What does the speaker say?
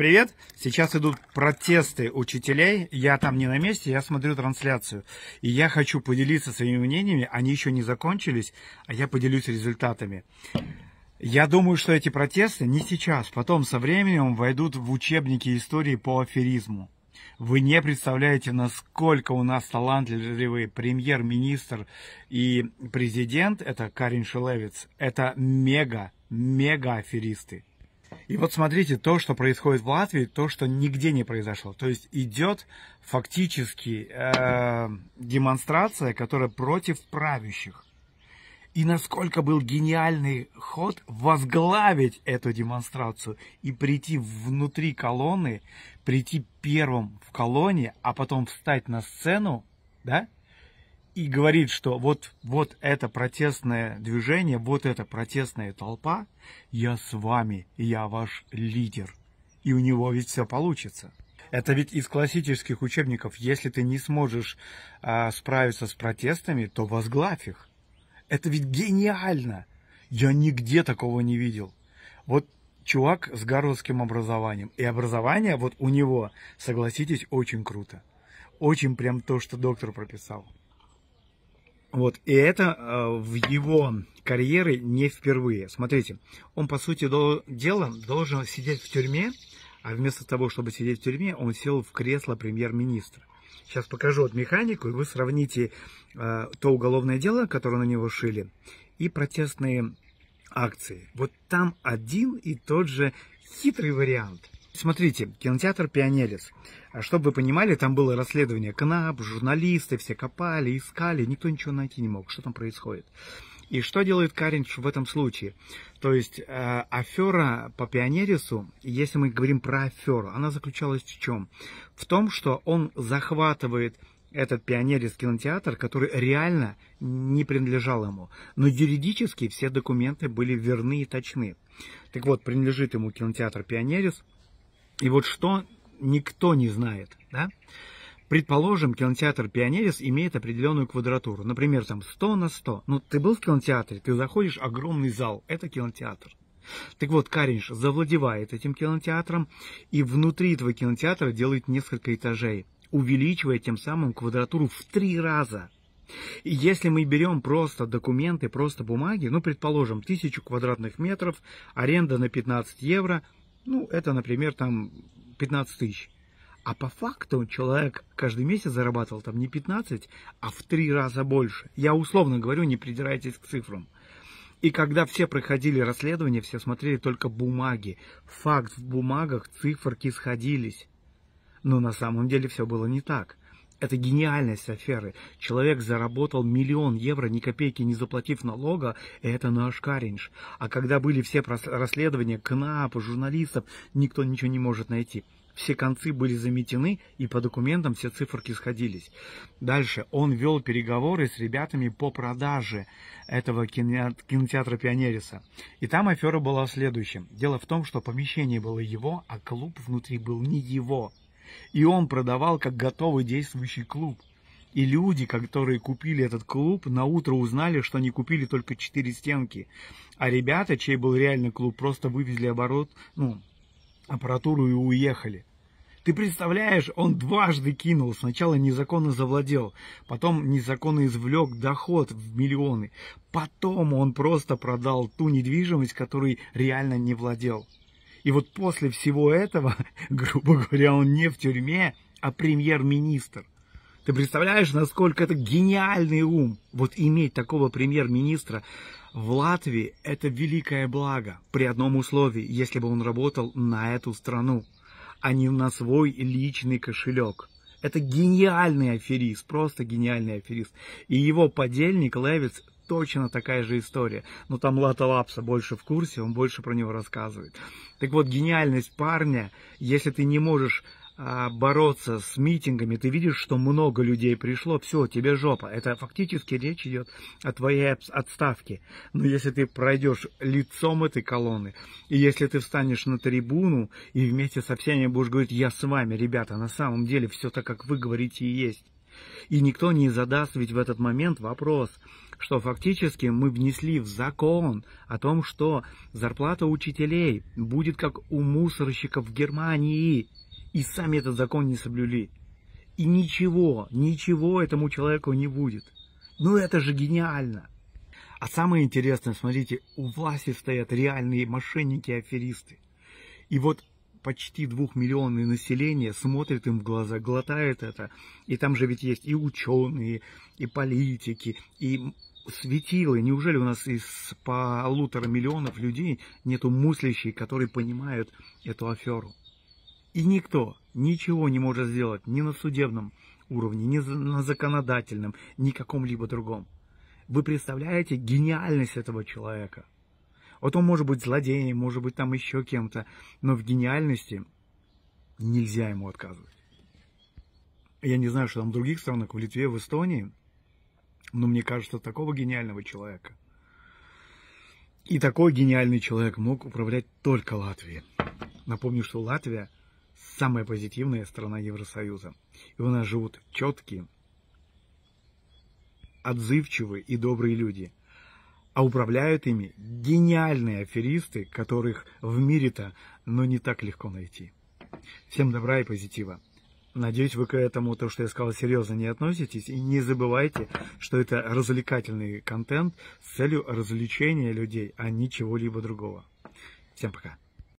привет! Сейчас идут протесты учителей. Я там не на месте, я смотрю трансляцию. И я хочу поделиться своими мнениями. Они еще не закончились, а я поделюсь результатами. Я думаю, что эти протесты не сейчас, потом со временем войдут в учебники истории по аферизму. Вы не представляете, насколько у нас талантливый премьер-министр и президент, это Карин Шелевец, это мега, мега аферисты. И вот смотрите, то, что происходит в Латвии, то, что нигде не произошло. То есть идет фактически э, демонстрация, которая против правящих. И насколько был гениальный ход возглавить эту демонстрацию и прийти внутри колонны, прийти первым в колонне, а потом встать на сцену, да, и говорит, что вот, вот это протестное движение, вот эта протестная толпа, я с вами, я ваш лидер. И у него ведь все получится. Это ведь из классических учебников, если ты не сможешь а, справиться с протестами, то возглавь их. Это ведь гениально. Я нигде такого не видел. Вот чувак с гарвардским образованием. И образование вот у него, согласитесь, очень круто. Очень прям то, что доктор прописал. Вот, и это э, в его карьере не впервые. Смотрите, он, по сути до, дела, должен сидеть в тюрьме, а вместо того, чтобы сидеть в тюрьме, он сел в кресло премьер-министра. Сейчас покажу вот механику, и вы сравните э, то уголовное дело, которое на него шили, и протестные акции. Вот там один и тот же хитрый вариант. Смотрите, кинотеатр «Пионерец». А чтобы вы понимали, там было расследование КНАП, журналисты все копали, искали, никто ничего найти не мог, что там происходит. И что делает Каринч в этом случае? То есть э, афера по Пионерису, если мы говорим про аферу, она заключалась в чем? В том, что он захватывает этот Пионерис кинотеатр, который реально не принадлежал ему. Но юридически все документы были верны и точны. Так вот, принадлежит ему кинотеатр Пионерис – и вот что никто не знает, да? Предположим, кинотеатр «Пионерис» имеет определенную квадратуру. Например, там 100 на 100. Ну, ты был в кинотеатре, ты заходишь, огромный зал. Это кинотеатр. Так вот, Каринш завладевает этим кинотеатром и внутри этого кинотеатра делает несколько этажей, увеличивая тем самым квадратуру в три раза. И если мы берем просто документы, просто бумаги, ну, предположим, тысячу квадратных метров, аренда на 15 евро – ну, это, например, там 15 тысяч. А по факту человек каждый месяц зарабатывал там не 15, а в три раза больше. Я условно говорю, не придирайтесь к цифрам. И когда все проходили расследование, все смотрели только бумаги. Факт в бумагах, циферки сходились. Но на самом деле все было не так. Это гениальность аферы. Человек заработал миллион евро, ни копейки не заплатив налога, и это наш Каринж. А когда были все расследования КНАП, журналистов, никто ничего не может найти. Все концы были заметены, и по документам все циферки сходились. Дальше он вел переговоры с ребятами по продаже этого кинотеатра Пионериса. И там афера была в следующем. Дело в том, что помещение было его, а клуб внутри был не его. И он продавал как готовый действующий клуб. И люди, которые купили этот клуб, на утро узнали, что они купили только четыре стенки. А ребята, чей был реальный клуб, просто вывезли оборот, ну, аппаратуру и уехали. Ты представляешь, он дважды кинул. Сначала незаконно завладел, потом незаконно извлек доход в миллионы. Потом он просто продал ту недвижимость, которой реально не владел. И вот после всего этого, грубо говоря, он не в тюрьме, а премьер-министр. Ты представляешь, насколько это гениальный ум? Вот иметь такого премьер-министра в Латвии – это великое благо. При одном условии, если бы он работал на эту страну, а не на свой личный кошелек. Это гениальный аферист, просто гениальный аферист. И его подельник Левиц точно такая же история. Но там Лата Лапса больше в курсе, он больше про него рассказывает. Так вот, гениальность парня, если ты не можешь а, бороться с митингами, ты видишь, что много людей пришло, все, тебе жопа. Это фактически речь идет о твоей отставке. Но если ты пройдешь лицом этой колонны, и если ты встанешь на трибуну и вместе со всеми будешь говорить, я с вами, ребята, на самом деле все так, как вы говорите и есть. И никто не задаст ведь в этот момент вопрос, что фактически мы внесли в закон о том, что зарплата учителей будет как у мусорщиков в Германии, и сами этот закон не соблюли. И ничего, ничего этому человеку не будет. Ну это же гениально! А самое интересное, смотрите, у власти стоят реальные мошенники-аферисты. И вот почти двухмиллионное население смотрит им в глаза, глотает это. И там же ведь есть и ученые, и политики, и светилы. Неужели у нас из полутора миллионов людей нету мыслящих, которые понимают эту аферу? И никто ничего не может сделать ни на судебном уровне, ни на законодательном, ни каком-либо другом. Вы представляете гениальность этого человека? Вот он может быть злодеем, может быть там еще кем-то, но в гениальности нельзя ему отказывать. Я не знаю, что там в других странах, в Литве, в Эстонии, но мне кажется, такого гениального человека и такой гениальный человек мог управлять только Латвией. Напомню, что Латвия самая позитивная страна Евросоюза. И у нас живут четкие, отзывчивые и добрые люди. А управляют ими гениальные аферисты, которых в мире-то, но не так легко найти. Всем добра и позитива. Надеюсь, вы к этому, то, что я сказал, серьезно не относитесь. И не забывайте, что это развлекательный контент с целью развлечения людей, а ничего либо другого. Всем пока.